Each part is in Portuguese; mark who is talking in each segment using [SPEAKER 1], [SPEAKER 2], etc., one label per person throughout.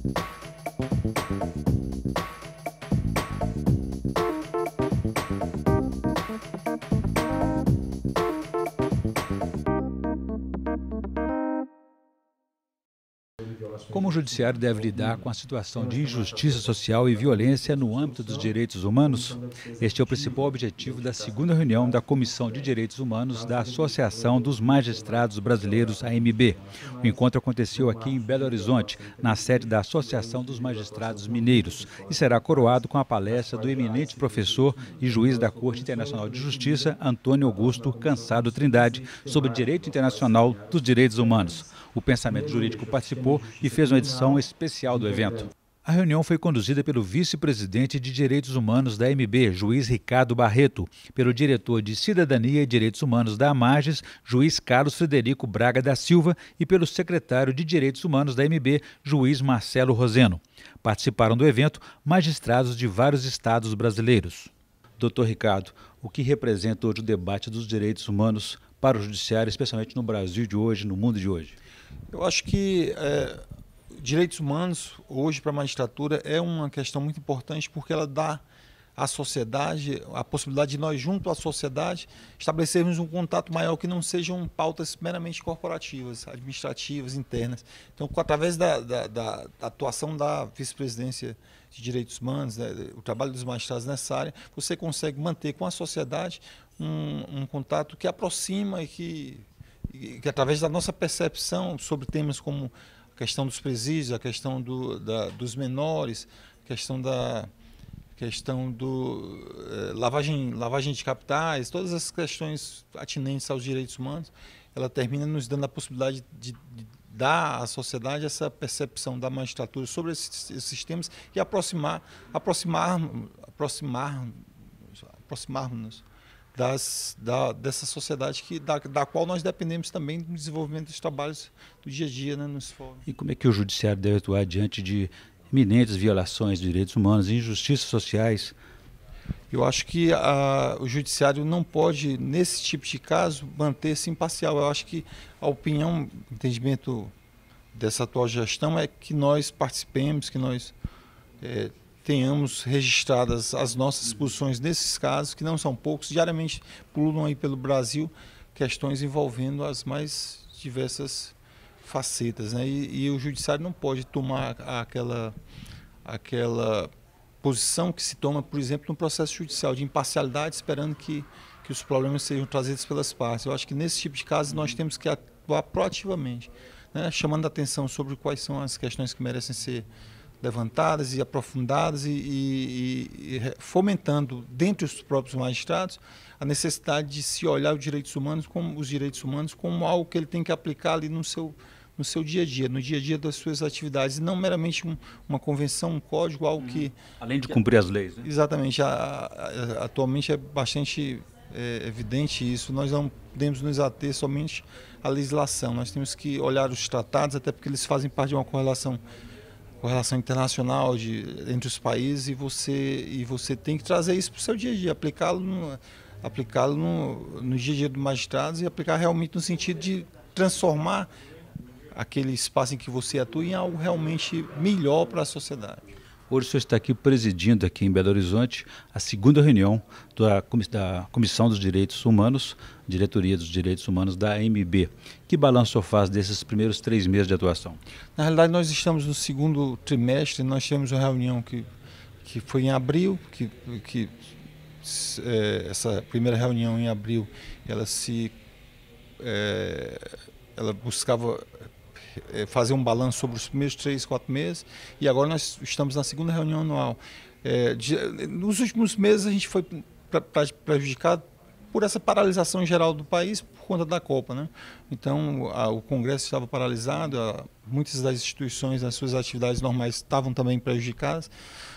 [SPEAKER 1] Thank you. Como o Judiciário deve lidar com a situação de injustiça social e violência no âmbito dos direitos humanos? Este é o principal objetivo da segunda reunião da Comissão de Direitos Humanos da Associação dos Magistrados Brasileiros, AMB. O encontro aconteceu aqui em Belo Horizonte, na sede da Associação dos Magistrados Mineiros, e será coroado com a palestra do eminente professor e juiz da Corte Internacional de Justiça, Antônio Augusto Cansado Trindade, sobre direito internacional dos direitos humanos. O Pensamento Jurídico participou e fez uma edição especial do evento. A reunião foi conduzida pelo vice-presidente de Direitos Humanos da MB, juiz Ricardo Barreto, pelo diretor de Cidadania e Direitos Humanos da Amages, juiz Carlos Frederico Braga da Silva, e pelo secretário de Direitos Humanos da MB, juiz Marcelo Roseno. Participaram do evento magistrados de vários estados brasileiros. Doutor Ricardo, o que representa hoje o debate dos direitos humanos para o judiciário, especialmente no Brasil de hoje, no mundo de hoje?
[SPEAKER 2] Eu acho que é, direitos humanos, hoje, para a magistratura, é uma questão muito importante porque ela dá à sociedade a possibilidade de nós, junto à sociedade, estabelecermos um contato maior que não sejam pautas meramente corporativas, administrativas, internas. Então, através da, da, da atuação da vice-presidência de direitos humanos, né, o trabalho dos magistrados nessa área, você consegue manter com a sociedade um, um contato que aproxima e que que através da nossa percepção sobre temas como a questão dos presídios, a questão do, da, dos menores, a questão da questão do eh, lavagem, lavagem de capitais, todas as questões atinentes aos direitos humanos, ela termina nos dando a possibilidade de, de dar à sociedade essa percepção da magistratura sobre esses, esses temas e aproximar, aproximar, aproximar, aproximarmos das, da, dessa sociedade que, da, da qual nós dependemos também do desenvolvimento dos trabalhos do dia a dia né, nos fóruns.
[SPEAKER 1] E como é que o judiciário deve atuar diante de iminentes violações de direitos humanos, injustiças sociais?
[SPEAKER 2] Eu acho que a, o judiciário não pode, nesse tipo de caso, manter-se imparcial. Eu acho que a opinião, entendimento dessa atual gestão é que nós participemos, que nós é, tenhamos registradas as nossas posições nesses casos, que não são poucos, diariamente pulam aí pelo Brasil questões envolvendo as mais diversas facetas. Né? E, e o judiciário não pode tomar aquela, aquela posição que se toma, por exemplo, no processo judicial, de imparcialidade, esperando que, que os problemas sejam trazidos pelas partes. Eu acho que nesse tipo de casos nós temos que atuar proativamente, né? chamando a atenção sobre quais são as questões que merecem ser levantadas e aprofundadas e, e, e, fomentando dentro dos próprios magistrados a necessidade de se olhar os direitos humanos como os direitos humanos como algo que ele tem que aplicar ali no seu no seu dia a dia, no dia a dia das suas atividades, e não meramente um, uma convenção, um código, algo que uhum.
[SPEAKER 1] além de cumprir as leis. Né?
[SPEAKER 2] Exatamente. A, a, atualmente é bastante é, evidente isso. Nós não podemos nos ater somente à legislação. Nós temos que olhar os tratados, até porque eles fazem parte de uma correlação correlação internacional de, entre os países e você, e você tem que trazer isso para o seu dia a dia, aplicá-lo no, aplicá no, no dia a dia dos magistrados e aplicar realmente no sentido de transformar aquele espaço em que você atua em algo realmente melhor para a sociedade.
[SPEAKER 1] Hoje o senhor está aqui presidindo aqui em Belo Horizonte a segunda reunião da, da Comissão dos Direitos Humanos, Diretoria dos Direitos Humanos da AMB. Que balanço faz desses primeiros três meses de atuação?
[SPEAKER 2] Na realidade, nós estamos no segundo trimestre, nós tivemos uma reunião que, que foi em abril, que, que é, essa primeira reunião em abril, ela se... É, ela buscava fazer um balanço sobre os primeiros três, quatro meses, e agora nós estamos na segunda reunião anual. É, de, nos últimos meses a gente foi prejudicado por essa paralisação geral do país por conta da Copa. Né? Então, a, o Congresso estava paralisado, a, muitas das instituições, as suas atividades normais estavam também prejudicadas,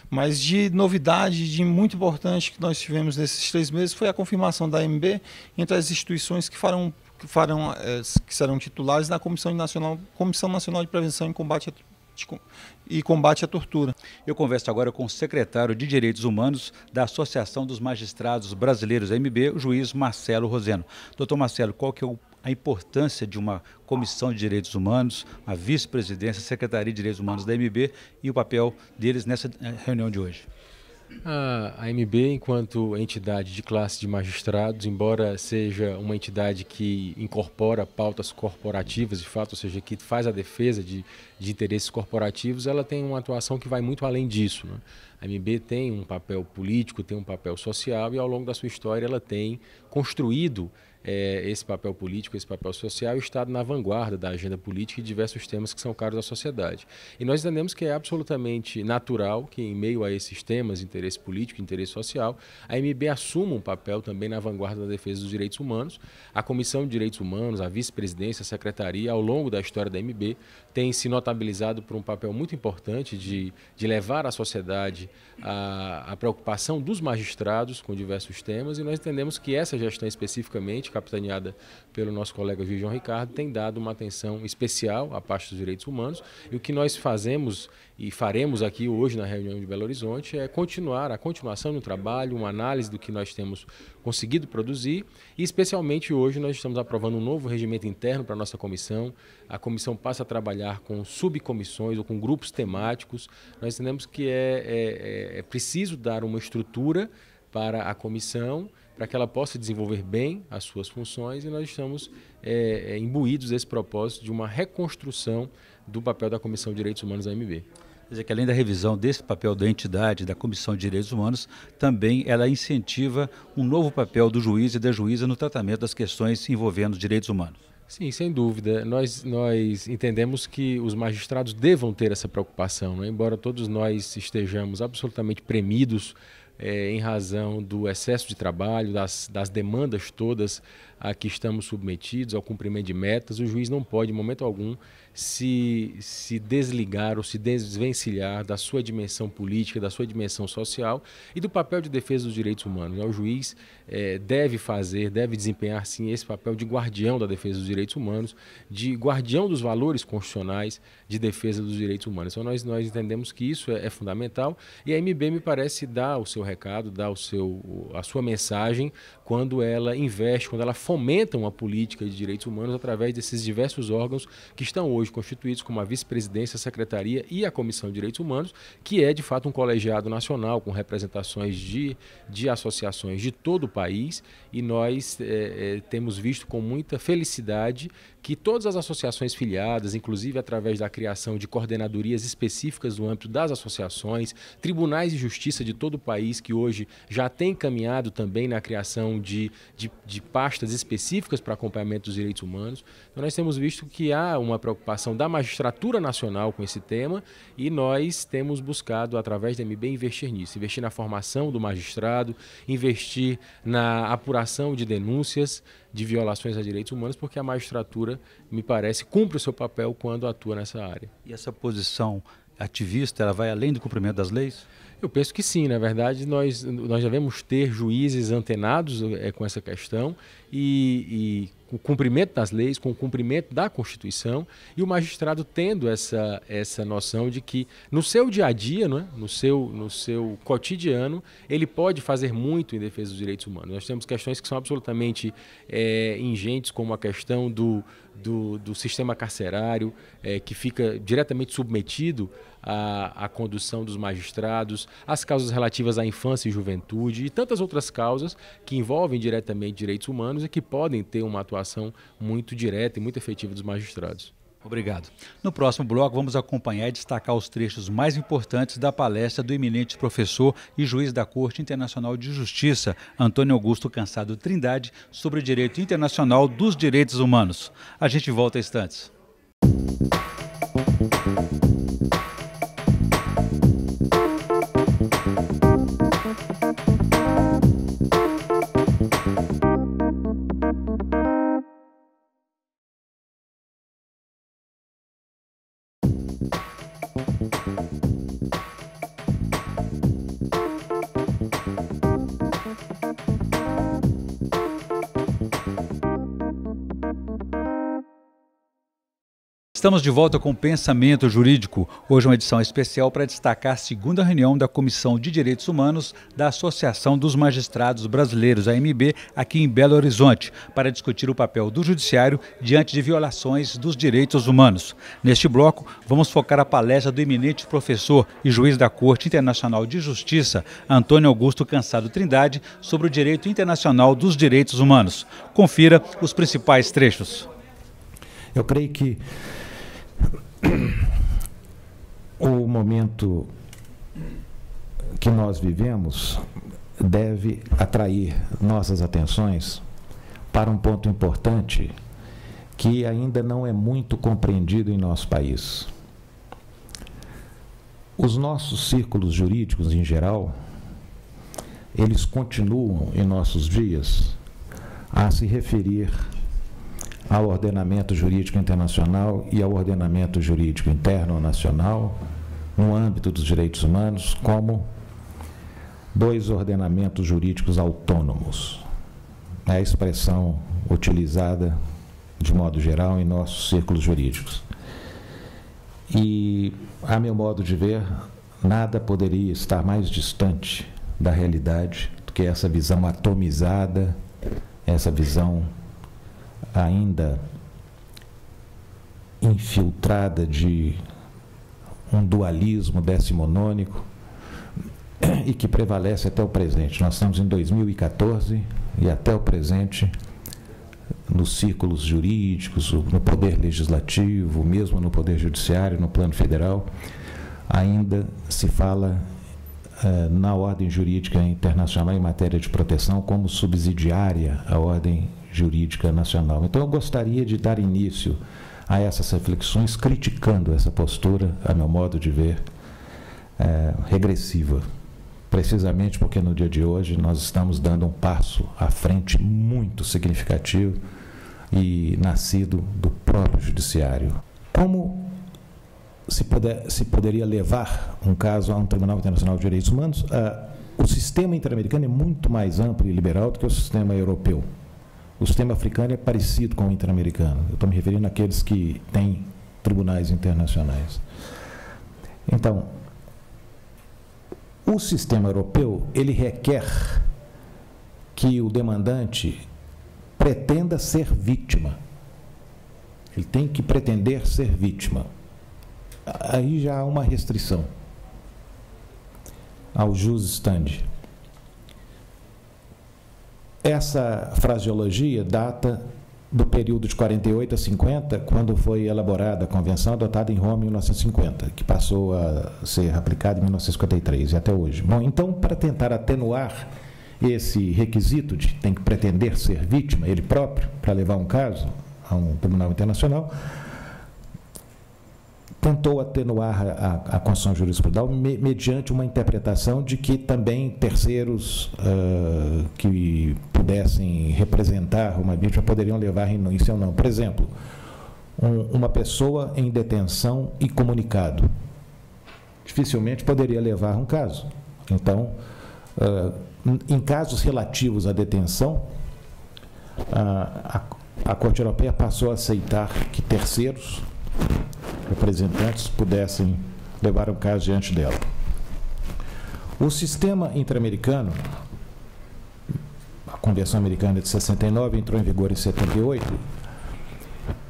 [SPEAKER 2] mas de novidade, de muito importante que nós tivemos nesses três meses foi a confirmação da MB entre as instituições que farão que, farão, é, que serão titulares na Comissão Nacional, Comissão Nacional de Prevenção e Combate a e combate à tortura.
[SPEAKER 1] Eu converso agora com o secretário de Direitos Humanos da Associação dos Magistrados Brasileiros, MB, o juiz Marcelo Roseno. Doutor Marcelo, qual que é a importância de uma comissão de direitos humanos, a vice-presidência, a Secretaria de Direitos Humanos da MB e o papel deles nessa eh, reunião de hoje.
[SPEAKER 3] A, a MB, enquanto entidade de classe de magistrados, embora seja uma entidade que incorpora pautas corporativas, de fato, ou seja, que faz a defesa de, de interesses corporativos, ela tem uma atuação que vai muito além disso. Né? A MB tem um papel político, tem um papel social e, ao longo da sua história, ela tem construído é, esse papel político, esse papel social, o Estado na vanguarda da agenda política e diversos temas que são caros à sociedade. E nós entendemos que é absolutamente natural que, em meio a esses temas, interesse político, interesse social, a MB assuma um papel também na vanguarda da defesa dos direitos humanos. A Comissão de Direitos Humanos, a vice-presidência, a secretaria, ao longo da história da MB, tem se notabilizado por um papel muito importante de, de levar à sociedade a, a preocupação dos magistrados com diversos temas, e nós entendemos que essa gestão especificamente capitaneada pelo nosso colega juiz João Ricardo, tem dado uma atenção especial à parte dos direitos humanos. E o que nós fazemos e faremos aqui hoje na reunião de Belo Horizonte é continuar a continuação do trabalho, uma análise do que nós temos conseguido produzir e especialmente hoje nós estamos aprovando um novo regimento interno para a nossa comissão. A comissão passa a trabalhar com subcomissões ou com grupos temáticos. Nós entendemos que é, é, é, é preciso dar uma estrutura para a comissão para que ela possa desenvolver bem as suas funções e nós estamos é, é, imbuídos desse propósito de uma reconstrução do papel da Comissão de Direitos Humanos da MB.
[SPEAKER 1] Quer dizer que além da revisão desse papel da entidade, da Comissão de Direitos Humanos, também ela incentiva um novo papel do juiz e da juíza no tratamento das questões envolvendo os direitos humanos.
[SPEAKER 3] Sim, sem dúvida. Nós, nós entendemos que os magistrados devam ter essa preocupação, né? embora todos nós estejamos absolutamente premidos é, em razão do excesso de trabalho, das, das demandas todas a que estamos submetidos, ao cumprimento de metas, o juiz não pode, em momento algum, se, se desligar ou se desvencilhar da sua dimensão política, da sua dimensão social e do papel de defesa dos direitos humanos. O juiz é, deve fazer, deve desempenhar, sim, esse papel de guardião da defesa dos direitos humanos, de guardião dos valores constitucionais de defesa dos direitos humanos. Então, nós, nós entendemos que isso é, é fundamental e a MB me parece dar o seu recado, dar o seu, a sua mensagem quando ela investe, quando ela fomenta uma política de direitos humanos através desses diversos órgãos que estão hoje constituídos como a vice-presidência, a secretaria e a Comissão de Direitos Humanos, que é de fato um colegiado nacional com representações de, de associações de todo o país e nós é, é, temos visto com muita felicidade que todas as associações filiadas, inclusive através da criação de coordenadorias específicas no âmbito das associações, tribunais de justiça de todo o país que hoje já têm caminhado também na criação de, de, de pastas específicas para acompanhamento dos direitos humanos. Então nós temos visto que há uma preocupação da magistratura nacional com esse tema e nós temos buscado, através da MB, investir nisso, investir na formação do magistrado, investir na apuração de denúncias, de violações a direitos humanos, porque a magistratura, me parece, cumpre o seu papel quando atua nessa área.
[SPEAKER 1] E essa posição ativista, ela vai além do cumprimento das leis?
[SPEAKER 3] Eu penso que sim, na verdade nós, nós devemos ter juízes antenados é, com essa questão e, e com o cumprimento das leis, com o cumprimento da Constituição e o magistrado tendo essa, essa noção de que no seu dia a dia, não é? no, seu, no seu cotidiano, ele pode fazer muito em defesa dos direitos humanos. Nós temos questões que são absolutamente é, ingentes, como a questão do, do, do sistema carcerário, é, que fica diretamente submetido à, à condução dos magistrados, as causas relativas à infância e juventude e tantas outras causas que envolvem diretamente direitos humanos e que podem ter uma atuação muito direta e muito efetiva dos magistrados.
[SPEAKER 1] Obrigado. No próximo bloco, vamos acompanhar e destacar os trechos mais importantes da palestra do eminente professor e juiz da Corte Internacional de Justiça, Antônio Augusto Cansado Trindade, sobre o direito internacional dos direitos humanos. A gente volta a instantes. Estamos de volta com o Pensamento Jurídico. Hoje uma edição especial para destacar a segunda reunião da Comissão de Direitos Humanos da Associação dos Magistrados Brasileiros, AMB, aqui em Belo Horizonte, para discutir o papel do Judiciário diante de violações dos direitos humanos. Neste bloco, vamos focar a palestra do eminente professor e juiz da Corte Internacional de Justiça, Antônio Augusto Cansado Trindade, sobre o direito internacional dos direitos humanos. Confira os principais trechos.
[SPEAKER 4] Eu creio que o momento que nós vivemos deve atrair nossas atenções para um ponto importante que ainda não é muito compreendido em nosso país. Os nossos círculos jurídicos em geral, eles continuam em nossos dias a se referir ao ordenamento jurídico internacional e ao ordenamento jurídico interno nacional, no âmbito dos direitos humanos, como dois ordenamentos jurídicos autônomos. É a expressão utilizada de modo geral em nossos círculos jurídicos. E, a meu modo de ver, nada poderia estar mais distante da realidade do que essa visão atomizada, essa visão ainda infiltrada de um dualismo decimonônico e que prevalece até o presente. Nós estamos em 2014 e até o presente, nos círculos jurídicos, no poder legislativo, mesmo no poder judiciário, no plano federal, ainda se fala eh, na ordem jurídica internacional em matéria de proteção como subsidiária à ordem jurídica nacional. Então, eu gostaria de dar início a essas reflexões, criticando essa postura, a meu modo de ver, é, regressiva. Precisamente porque no dia de hoje nós estamos dando um passo à frente muito significativo e nascido do próprio judiciário. Como se, se poderia levar um caso a um Tribunal Internacional de Direitos Humanos? Ah, o sistema interamericano é muito mais amplo e liberal do que o sistema europeu. O sistema africano é parecido com o interamericano. Eu estou me referindo àqueles que têm tribunais internacionais. Então, o sistema europeu, ele requer que o demandante pretenda ser vítima. Ele tem que pretender ser vítima. Aí já há uma restrição ao jus standi. Essa fraseologia data do período de 48 a 50, quando foi elaborada a convenção adotada em Roma em 1950, que passou a ser aplicada em 1953 e até hoje. Bom, então, para tentar atenuar esse requisito de tem que pretender ser vítima, ele próprio, para levar um caso a um tribunal internacional, tentou atenuar a, a Constituição Jurisprudencial me, mediante uma interpretação de que também terceiros uh, que pudessem representar uma vítima poderiam levar em, em seu nome. Por exemplo, um, uma pessoa em detenção e comunicado dificilmente poderia levar um caso. Então, uh, em casos relativos à detenção, uh, a, a Corte Europeia passou a aceitar que terceiros representantes pudessem levar o caso diante dela. O sistema interamericano, a Convenção Americana de 69 entrou em vigor em 78,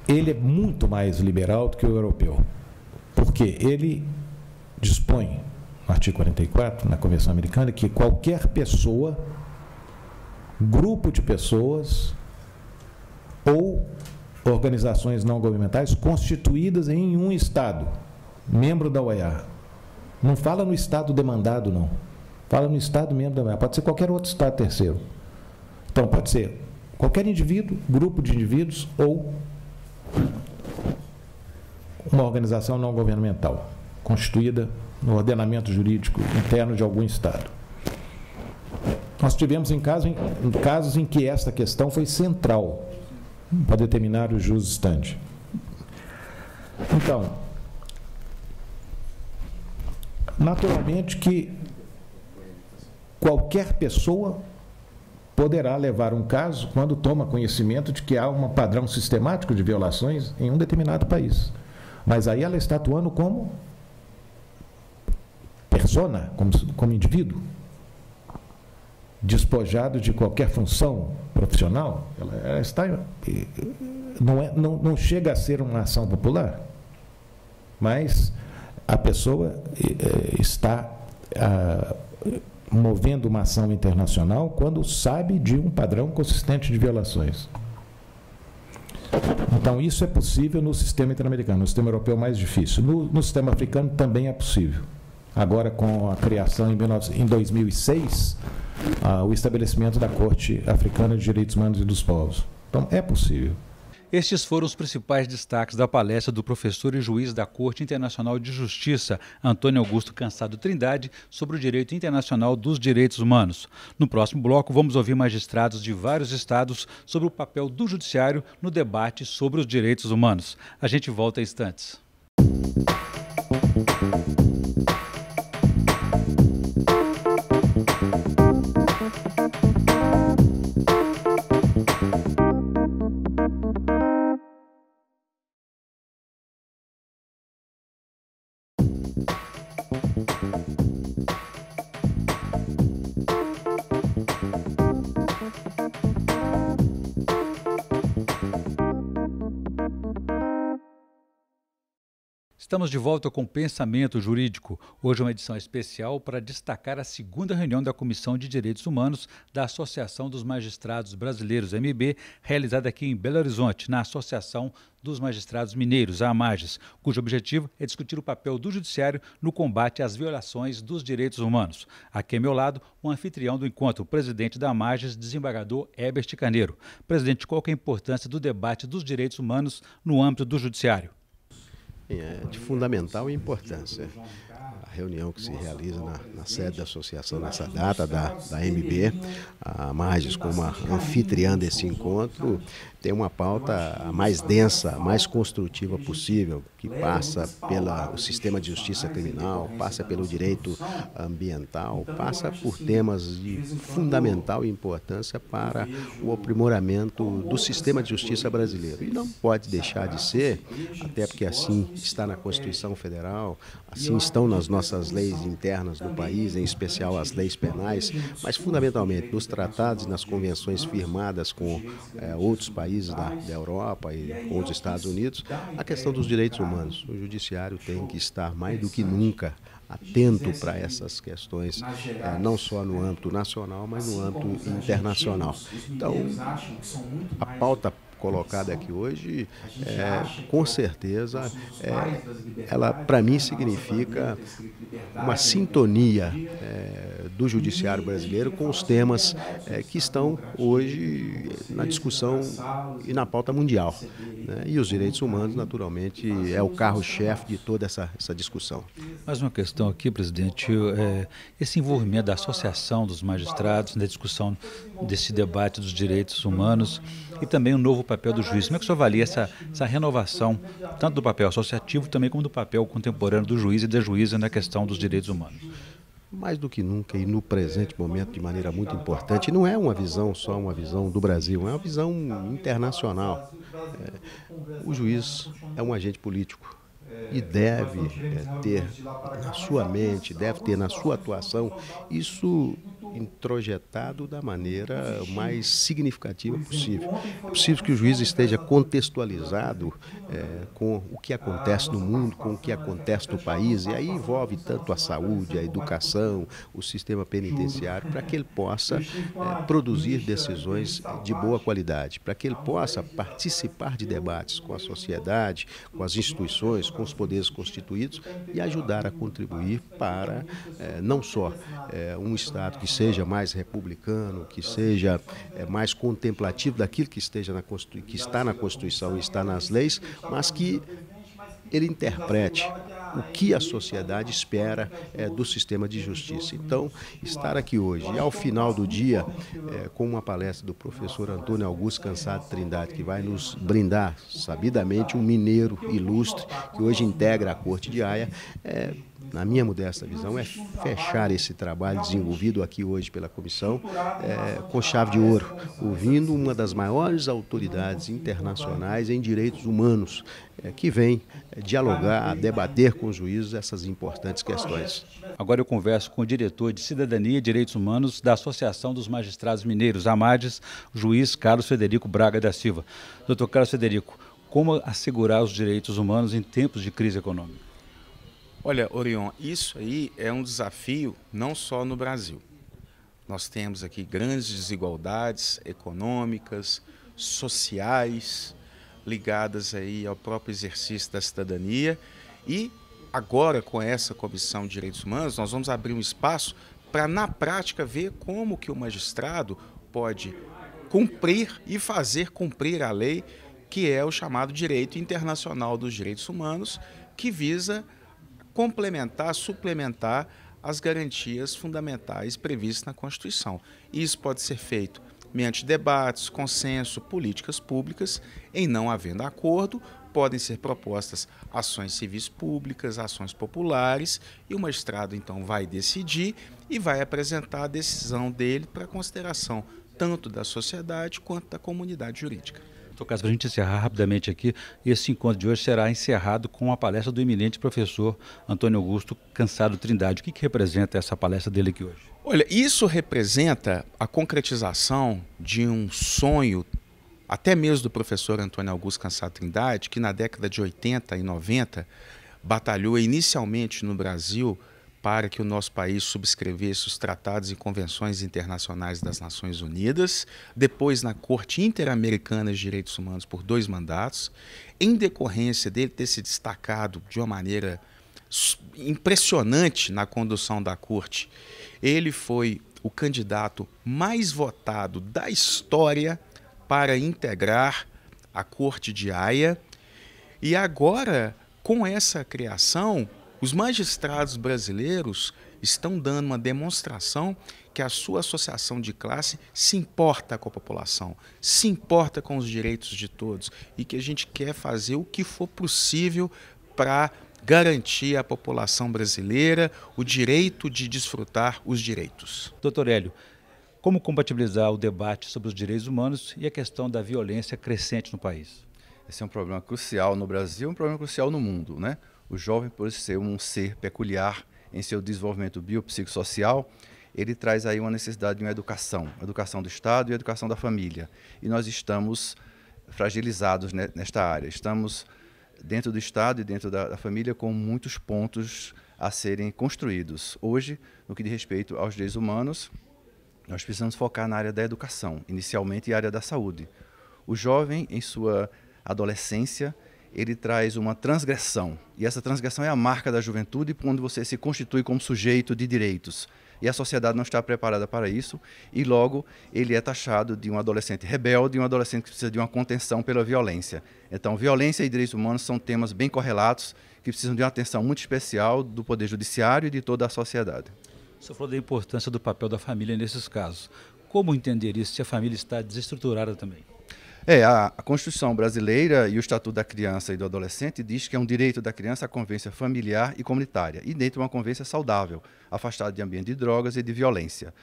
[SPEAKER 4] ele é muito mais liberal do que o europeu. Porque ele dispõe, no artigo 44, na Convenção Americana, que qualquer pessoa, grupo de pessoas ou organizações não governamentais constituídas em um Estado, membro da OEA. Não fala no Estado demandado, não. Fala no Estado membro da OEA. Pode ser qualquer outro Estado terceiro. Então, pode ser qualquer indivíduo, grupo de indivíduos ou uma organização não governamental, constituída no ordenamento jurídico interno de algum Estado. Nós tivemos em, em casos em que esta questão foi central para determinar o jus standi. Então, naturalmente que qualquer pessoa poderá levar um caso quando toma conhecimento de que há um padrão sistemático de violações em um determinado país. Mas aí ela está atuando como persona, como, como indivíduo, despojado de qualquer função profissional. Ela, ela está não, é, não, não chega a ser uma ação popular, mas a pessoa está ah, movendo uma ação internacional quando sabe de um padrão consistente de violações. Então, isso é possível no sistema interamericano, no sistema europeu é mais difícil. No, no sistema africano também é possível. Agora, com a criação em, 19, em 2006, ah, o estabelecimento da Corte Africana de Direitos Humanos e dos Povos. Então, é possível.
[SPEAKER 1] Estes foram os principais destaques da palestra do professor e juiz da Corte Internacional de Justiça, Antônio Augusto Cansado Trindade, sobre o direito internacional dos direitos humanos. No próximo bloco, vamos ouvir magistrados de vários estados sobre o papel do judiciário no debate sobre os direitos humanos. A gente volta a instantes. Estamos de volta com Pensamento Jurídico. Hoje é uma edição especial para destacar a segunda reunião da Comissão de Direitos Humanos da Associação dos Magistrados Brasileiros, MB, realizada aqui em Belo Horizonte, na Associação dos Magistrados Mineiros, a AMAGES, cujo objetivo é discutir o papel do Judiciário no combate às violações dos direitos humanos. Aqui ao meu lado, o anfitrião do encontro, o presidente da AMAGES, desembargador Herbert Carneiro. Presidente, qual é a importância do debate dos direitos humanos no âmbito do Judiciário?
[SPEAKER 5] É de fundamental importância. A reunião que se realiza na, na sede da associação nessa data, da, da MB, a Magis como a anfitriã desse encontro, tem uma pauta mais densa, mais construtiva possível, que passa pelo sistema de justiça criminal, passa pelo direito ambiental, passa por temas de fundamental importância para o aprimoramento do sistema de justiça brasileiro. E não pode deixar de ser, até porque assim está na Constituição Federal, assim estão nas nossas leis internas do país, em especial as leis penais, mas fundamentalmente nos tratados e nas convenções firmadas com é, outros países países da, da Europa e com os Estados Unidos, a questão dos direitos humanos. O judiciário tem que estar mais do que nunca atento para essas questões, é, não só no âmbito nacional, mas no âmbito internacional. Então, a pauta colocada aqui hoje, é, com certeza, é, ela para mim significa uma sintonia é, do judiciário brasileiro com os temas é, que estão hoje na discussão e na pauta mundial. Né? E os direitos humanos, naturalmente, é o carro-chefe de toda essa, essa discussão.
[SPEAKER 1] Mais uma questão aqui, presidente, é, esse envolvimento da associação dos magistrados na discussão desse debate dos direitos humanos e também o novo papel do juiz. Como é que o senhor avalia essa, essa renovação, tanto do papel associativo também como do papel contemporâneo do juiz e da juíza na questão dos direitos humanos?
[SPEAKER 5] mais do que nunca e no presente momento de maneira muito importante. Não é uma visão só uma visão do Brasil, é uma visão internacional. É, o juiz é um agente político e deve é, ter na sua mente, deve ter na sua atuação isso introjetado da maneira mais significativa possível. É possível que o juiz esteja contextualizado é, com o que acontece no mundo, com o que acontece no país, e aí envolve tanto a saúde, a educação, o sistema penitenciário, para que ele possa é, produzir decisões de boa qualidade, para que ele possa participar de debates com a sociedade, com as instituições, com os poderes constituídos e ajudar a contribuir para é, não só é, um Estado que seja mais republicano, que seja é, mais contemplativo daquilo que, esteja na que está na Constituição e está nas leis, mas que ele interprete o que a sociedade espera é, do sistema de justiça. Então, estar aqui hoje e ao final do dia, é, com uma palestra do professor Antônio Augusto Cansado Trindade, que vai nos brindar, sabidamente, um mineiro ilustre que hoje integra a Corte de Haia, é, na minha modesta visão, é fechar esse trabalho desenvolvido aqui hoje pela comissão é, com chave de ouro, ouvindo uma das maiores autoridades internacionais em direitos humanos, é, que vem é, dialogar, debater com os juízes essas importantes questões.
[SPEAKER 1] Agora eu converso com o diretor de Cidadania e Direitos Humanos da Associação dos Magistrados Mineiros, AMADES, o juiz Carlos Federico Braga da Silva. Doutor Carlos Federico, como assegurar os direitos humanos em tempos de crise econômica?
[SPEAKER 6] Olha, Orion, isso aí é um desafio não só no Brasil. Nós temos aqui grandes desigualdades econômicas, sociais, ligadas aí ao próprio exercício da cidadania e agora com essa comissão de direitos humanos nós vamos abrir um espaço para na prática ver como que o magistrado pode cumprir e fazer cumprir a lei que é o chamado direito internacional dos direitos humanos, que visa complementar, suplementar as garantias fundamentais previstas na Constituição. Isso pode ser feito mediante debates, consenso, políticas públicas. Em não havendo acordo, podem ser propostas ações civis públicas, ações populares, e o magistrado então vai decidir e vai apresentar a decisão dele para consideração tanto da sociedade quanto da comunidade jurídica.
[SPEAKER 1] Doutor para a gente encerrar rapidamente aqui, esse encontro de hoje será encerrado com a palestra do eminente professor Antônio Augusto Cansado Trindade. O que, que representa essa palestra dele aqui hoje?
[SPEAKER 6] Olha, isso representa a concretização de um sonho, até mesmo do professor Antônio Augusto Cansado Trindade, que na década de 80 e 90 batalhou inicialmente no Brasil para que o nosso país subscrevesse os tratados e convenções internacionais das Nações Unidas, depois na Corte Interamericana de Direitos Humanos por dois mandatos, em decorrência dele ter se destacado de uma maneira impressionante na condução da Corte. Ele foi o candidato mais votado da história para integrar a Corte de Haia. E agora, com essa criação, os magistrados brasileiros estão dando uma demonstração que a sua associação de classe se importa com a população, se importa com os direitos de todos e que a gente quer fazer o que for possível para garantir à população brasileira o direito de desfrutar os direitos.
[SPEAKER 1] Doutor Hélio, como compatibilizar o debate sobre os direitos humanos e a questão da violência crescente no país?
[SPEAKER 7] Esse é um problema crucial no Brasil, um problema crucial no mundo, né? O jovem, por ser um ser peculiar em seu desenvolvimento biopsicossocial, ele traz aí uma necessidade de uma educação, educação do Estado e educação da família. E nós estamos fragilizados nesta área. Estamos dentro do Estado e dentro da, da família com muitos pontos a serem construídos. Hoje, no que diz respeito aos direitos humanos, nós precisamos focar na área da educação, inicialmente e área da saúde. O jovem, em sua adolescência, ele traz uma transgressão. E essa transgressão é a marca da juventude, quando você se constitui como sujeito de direitos. E a sociedade não está preparada para isso, e logo ele é taxado de um adolescente rebelde, um adolescente que precisa de uma contenção pela violência. Então, violência e direitos humanos são temas bem correlatos, que precisam de uma atenção muito especial do Poder Judiciário e de toda a sociedade.
[SPEAKER 1] Você falou da importância do papel da família nesses casos. Como entender isso se a família está desestruturada também?
[SPEAKER 7] É, a, a, Constituição brasileira e o Estatuto da Criança e do Adolescente diz que é um direito da criança a convivência familiar e comunitária, e dentro de uma convivência saudável, afastada de ambiente de drogas e de violência.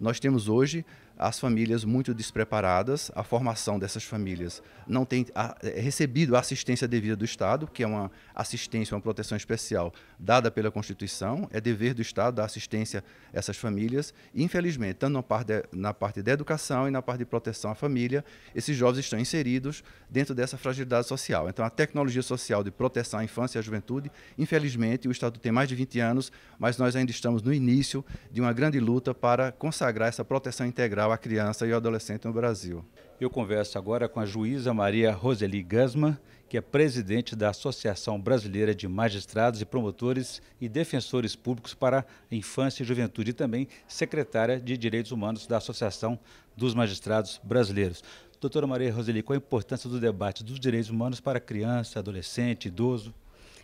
[SPEAKER 7] Nós temos hoje as famílias muito despreparadas, a formação dessas famílias não tem a, é recebido a assistência devida do Estado, que é uma assistência, uma proteção especial dada pela Constituição, é dever do Estado dar assistência a essas famílias. E, infelizmente, tanto na parte, de, na parte da educação e na parte de proteção à família, esses jovens estão inseridos dentro dessa fragilidade social. Então, a tecnologia social de proteção à infância e à juventude, infelizmente, o Estado tem mais de 20 anos, mas nós ainda estamos no início de uma grande luta para consagrar essa proteção integral a criança e o adolescente no Brasil.
[SPEAKER 1] Eu converso agora com a juíza Maria Roseli Gasman, que é presidente da Associação Brasileira de Magistrados e Promotores e Defensores Públicos para a Infância e Juventude e também secretária de Direitos Humanos da Associação dos Magistrados Brasileiros. Doutora Maria Roseli, qual a importância do debate dos direitos humanos para criança, adolescente, idoso?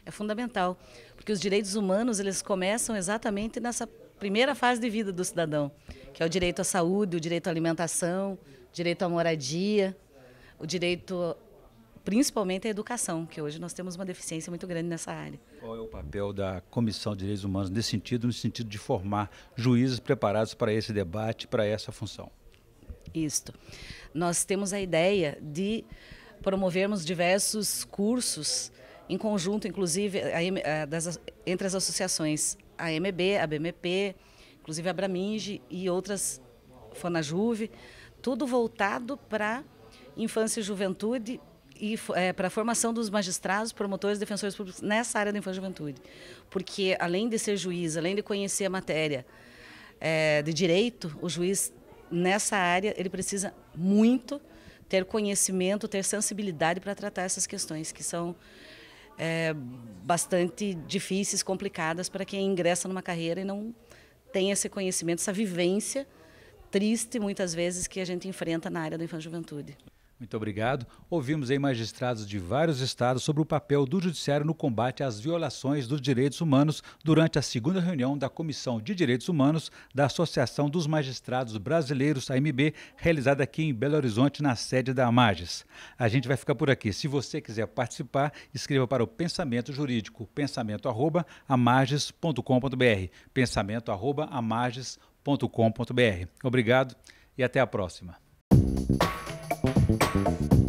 [SPEAKER 8] É fundamental, porque os direitos humanos eles começam exatamente nessa primeira fase de vida do cidadão, que é o direito à saúde, o direito à alimentação, direito à moradia, o direito principalmente a educação, que hoje nós temos uma deficiência muito grande nessa área.
[SPEAKER 1] Qual é o papel da Comissão de Direitos Humanos nesse sentido, no sentido de formar juízes preparados para esse debate, para essa função?
[SPEAKER 8] Isto. Nós temos a ideia de promovermos diversos cursos em conjunto, inclusive a, a, das, entre as associações AMB, a BMP, inclusive a Braminge e outras, Fonajuve, tudo voltado para infância e juventude e é, para a formação dos magistrados, promotores, defensores públicos nessa área da infância e juventude. Porque, além de ser juiz, além de conhecer a matéria é, de direito, o juiz, nessa área, ele precisa muito ter conhecimento, ter sensibilidade para tratar essas questões, que são é, bastante difíceis, complicadas para quem ingressa numa carreira e não tem esse conhecimento, essa vivência triste, muitas vezes, que a gente enfrenta na área da infância e juventude.
[SPEAKER 1] Muito obrigado. Ouvimos aí magistrados de vários estados sobre o papel do Judiciário no combate às violações dos direitos humanos durante a segunda reunião da Comissão de Direitos Humanos da Associação dos Magistrados Brasileiros, AMB, realizada aqui em Belo Horizonte, na sede da Amages. A gente vai ficar por aqui. Se você quiser participar, escreva para o Pensamento Jurídico, pensamento@amages.com.br, pensamento@amages.com.br. Obrigado e até a próxima. Thank you.